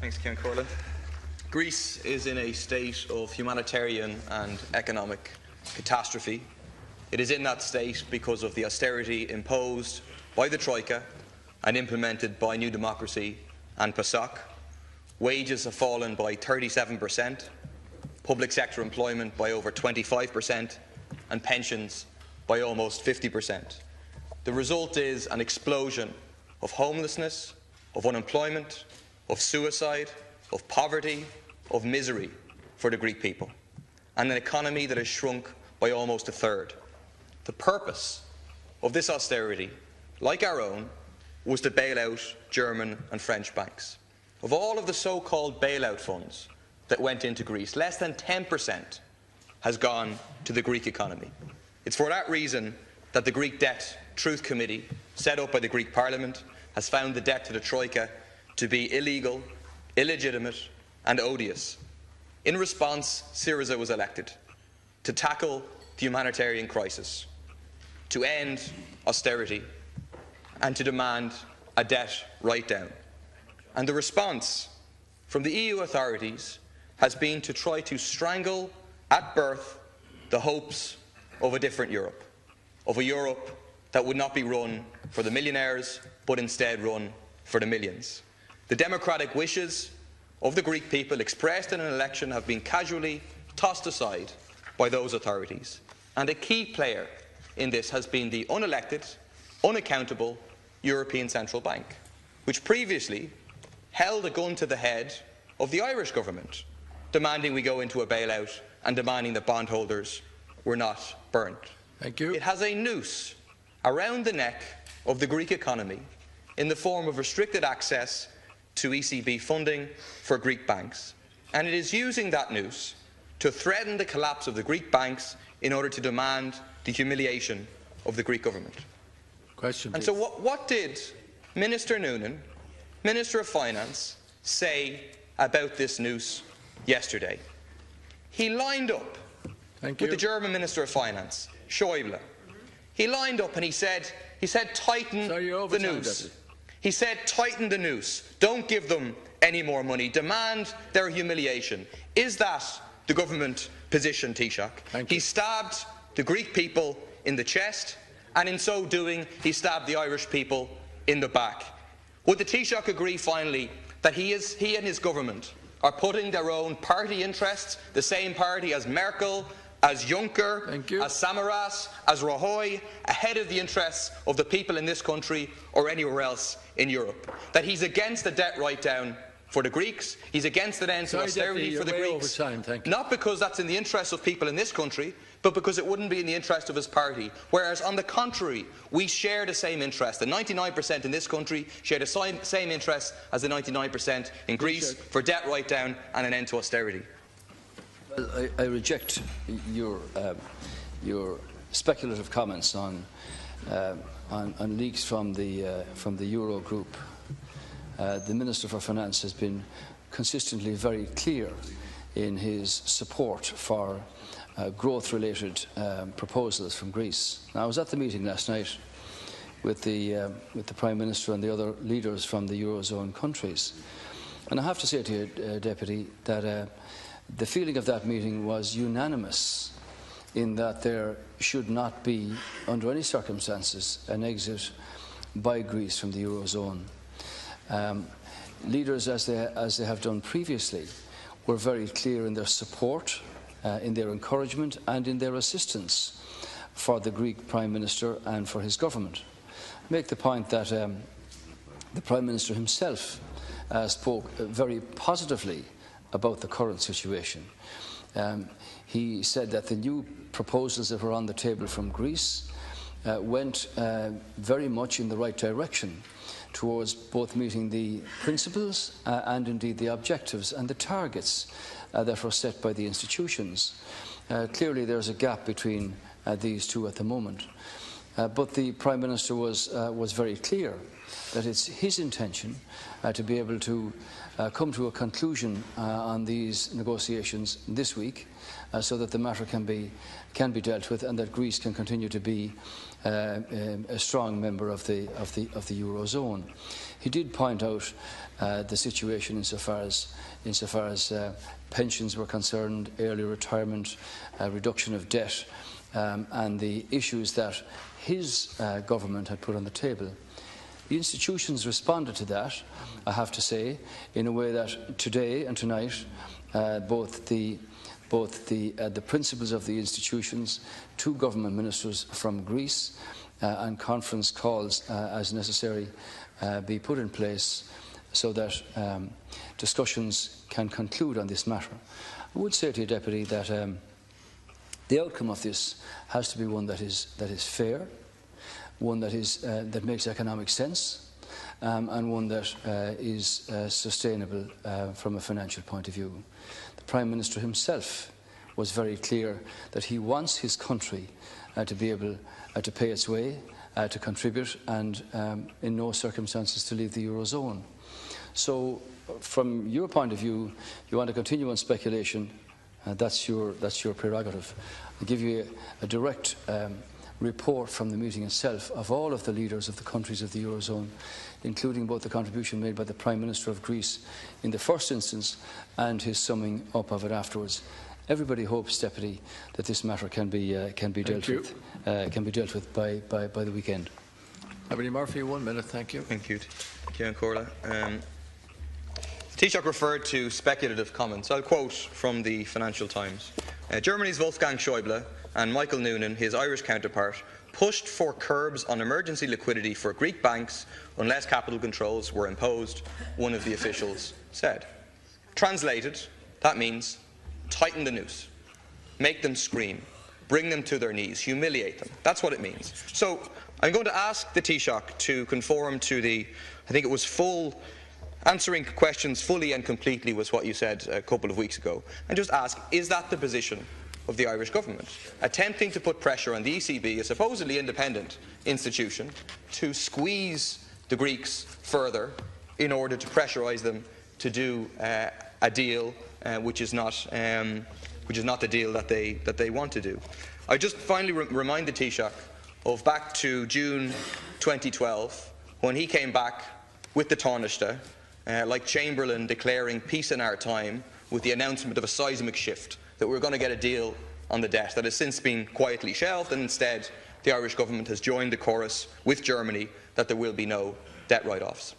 Thanks, Ceann Comhairle. Greece is in a state of humanitarian and economic catastrophe. It is in that state because of the austerity imposed by the Troika and implemented by New Democracy and PASOK. Wages have fallen by 37%, public sector employment by over 25%, and pensions by almost 50%. The result is an explosion of homelessness, of unemployment, of suicide, of poverty, of misery for the Greek people, and an economy that has shrunk by almost a third. The purpose of this austerity, like our own, was to bail out German and French banks. Of all of the so called bailout funds that went into Greece, less than 10% has gone to the Greek economy. It's for that reason that the Greek Debt Truth Committee, set up by the Greek Parliament, has found the debt to the Troika to be illegal, illegitimate, and odious. In response, Syriza was elected to tackle the humanitarian crisis, to end austerity, and to demand a debt write down. And the response from the EU authorities has been to try to strangle at birth the hopes of a different Europe, of a Europe that would not be run for the millionaires, but instead run for the millions. The democratic wishes of the Greek people expressed in an election have been casually tossed aside by those authorities. And a key player in this has been the unelected, unaccountable European Central Bank, which previously held a gun to the head of the Irish government, demanding we go into a bailout and demanding that bondholders were not burnt. Thank you. It has a noose around the neck of the Greek economy in the form of restricted access to ECB funding for Greek banks. And it is using that noose to threaten the collapse of the Greek banks in order to demand the humiliation of the Greek government. Question. And please. so, what, what did Minister Noonan, Minister of Finance, say about this noose yesterday? He lined up Thank with you. the German Minister of Finance, Schäuble. He lined up and he said, he said, tighten you're the noose. He said, tighten the noose. Don't give them any more money. Demand their humiliation. Is that the government position, Taoiseach? Thank He you. stabbed the Greek people in the chest, and in so doing, he stabbed the Irish people in the back. Would the Taoiseach agree, finally, that he, is, he and his government are putting their own party interests, the same party as Merkel, as Juncker, as Samaras, as Rajoy, ahead of the interests of the people in this country or anywhere else in Europe? That he's against the debt write-down for the Greeks, he's against the end to austerity for the Greeks, time, thank you. not because that's in the interests of people in this country, but because it wouldn't be in the interest of his party. Whereas, on the contrary, we share the same interest. The 99% in this country share the same, same interest as the 99% in Greece for debt write-down and an end to austerity. I, I reject your, um, your speculative comments on, um on, on leaks from the, uh, from the Euro group. Uh, the Minister for Finance has been consistently very clear in his support for uh, growth-related um, proposals from Greece. Now, I was at the meeting last night with the, um with the Prime Minister and the other leaders from the Eurozone countries. And I have to say to you, uh, Deputy, that uh, the feeling of that meeting was unanimous in that there should not be, under any circumstances, an exit by Greece from the Eurozone. Um, leaders, as they, as they have done previously, were very clear in their support, uh, in their encouragement, and in their assistance for the Greek Prime Minister and for his government. Make the point that um, the Prime Minister himself uh, spoke very positively about the current situation. Um, he said that the new proposals that were on the table from Greece uh, went uh, very much in the right direction towards both meeting the principles uh, and indeed the objectives and the targets uh, that were set by the institutions. Uh, clearly, there's a gap between uh, these two at the moment. Uh, but the Prime Minister was, uh, was very clear that it's his intention uh, to be able to uh, come to a conclusion uh, on these negotiations this week uh, so that the matter can be, can be dealt with and that Greece can continue to be um, a strong member of the, of, the, of the Eurozone. He did point out the situation insofar as, insofar as pensions were concerned, early retirement, reduction of debt, um, and the issues that his uh, government had put on the table. The institutions responded to that, I have to say, in a way that today and tonight, uh, both the both the, uh, the principals of the institutions, two government ministers from Greece, uh, and conference calls uh, as necessary uh, be put in place so that um, discussions can conclude on this matter. I would say to you, Deputy, that um, the outcome of this has to be one that is, that is fair, one that, is, uh, that makes economic sense, um, and one that uh, is uh, sustainable uh, from a financial point of view. The Prime Minister himself was very clear that he wants his country uh, to be able uh, to pay its way, to contribute, and um, in no circumstances to leave the Eurozone. So, from your point of view, you want to continue on speculation. That's, your, that's your prerogative. I'll give you a, a direct um, report from the meeting itself of all of the leaders of the countries of the Eurozone, including both the contribution made by the Prime Minister of Greece in the first instance and his summing up of it afterwards. Everybody hopes, Deputy, that this matter can be, uh, can be, dealt with, uh, can be dealt with by, by, by the weekend. Deputy Murphy, one minute, thank you. Thank you, Ceann Comhairle. Um, Taoiseach referred to speculative comments. I'll quote from the Financial Times. Uh, Germany's Wolfgang Schäuble and Michael Noonan, his Irish counterpart, pushed for curbs on emergency liquidity for Greek banks unless capital controls were imposed, one of the officials said. Translated, that means tighten the noose, make them scream, bring them to their knees, humiliate them. That's what it means. So I'm going to ask the Taoiseach to conform to the, I think it was full answering questions fully and completely was what you said a couple of weeks ago, and just ask, is that the position of the Irish government, attempting to put pressure on the ECB, a supposedly independent institution, to squeeze the Greeks further in order to pressurise them to do uh, a deal uh, which is not um, which is not the deal that they that they want to do. I just finally re remind the Taoiseach of back to June 2012 when he came back with the Taoiseach, uh, like Chamberlain declaring peace in our time with the announcement of a seismic shift that we are going to get a deal on the debt that has since been quietly shelved, and instead the Irish government has joined the chorus with Germany that there will be no debt write-offs.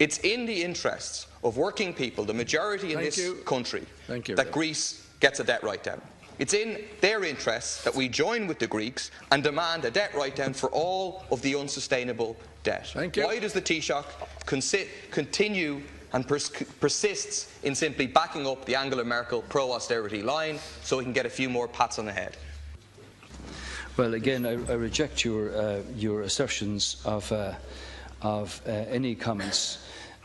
It's in the interests of working people, the majority in Thank this you. country, that Greece gets a debt write-down. It's in their interests that we join with the Greeks and demand a debt write-down for all of the unsustainable debt. Thank you. Why does the Taoiseach continue and pers persists in simply backing up the Angela Merkel pro austerity line so he can get a few more pats on the head. Well, again, I, I reject your, uh, your assertions of, uh, of uh, any comments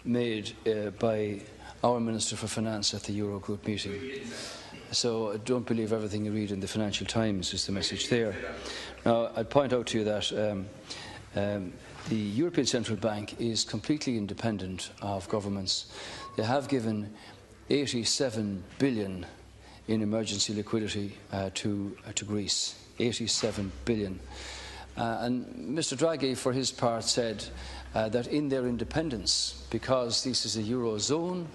made uh, by our Minister for Finance at the Eurogroup meeting. So don't believe everything you read in the Financial Times is the message there. Now, I'd point out to you that um, um, the European Central Bank is completely independent of governments. They have given 87 billion in emergency liquidity uh, to, uh, to Greece. 87 billion. Uh, and Mr Draghi, for his part, said uh, that in their independence, because this is a Eurozone,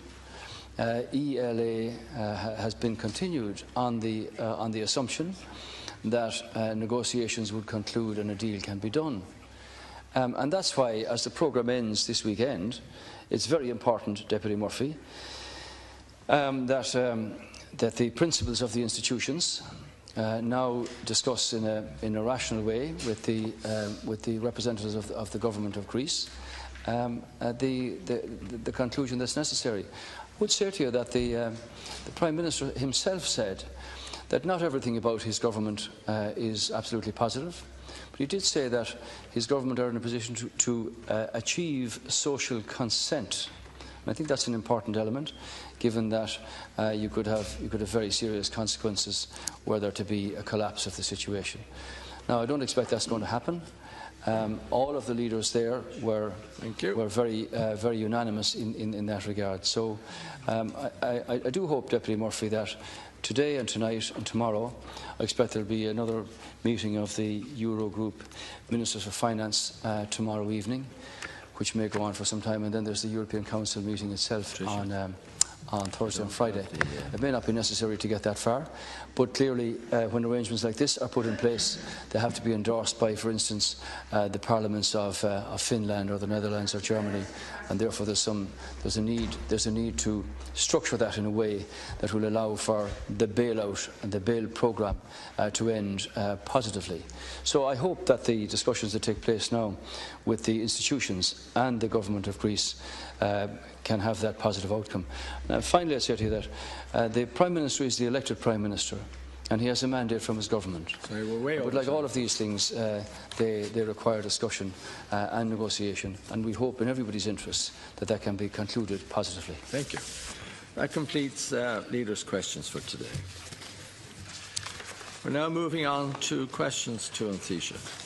ELA uh, has been continued on the, on the assumption that negotiations would conclude and a deal can be done. Um, and that's why, as the programme ends this weekend, it's very important, Deputy Murphy, um, that, um, that the principles of the institutions uh, now discuss in a, in a rational way with the, uh, with the representatives of the, of the government of Greece um, uh, the, the, the, conclusion that's necessary. I would say to you that the, uh, the Prime Minister himself said that not everything about his government uh, is absolutely positive. But he did say that his government are in a position to, to uh, achieve social consent. And I think that's an important element, given that uh, you, could have, you could have very serious consequences were there to be a collapse of the situation. Now, I don't expect that's going to happen. Um, all of the leaders there were, were very, uh, very unanimous in, in, in, that regard. So um, I, I, I, do hope, Deputy Murphy, that today and tonight and tomorrow, I expect there will be another meeting of the Eurogroup Ministers for Finance uh, tomorrow evening, which may go on for some time. And then there's the European Council meeting itself on, um, on Thursday and Friday. It may not be necessary to get that far, but clearly, uh, when arrangements like this are put in place, they have to be endorsed by, for instance, uh, the parliaments of, uh, of Finland or the Netherlands or Germany, and therefore there's some there's a need there's a need to structure that in a way that will allow for the bailout and the bail programme uh, to end uh, positively. So I hope that the discussions that take place now with the institutions and the government of Greece uh, can have that positive outcome. Now, finally, I say to you that uh, the Prime Minister is the elected Prime Minister and he has a mandate from his government. Sorry, we're way But like all of these things, uh, they, they require discussion uh, and negotiation, and we hope in everybody's interest that that can be concluded positively. Thank you. That completes uh, leaders' questions for today. We're now moving on to questions to An Taoiseach.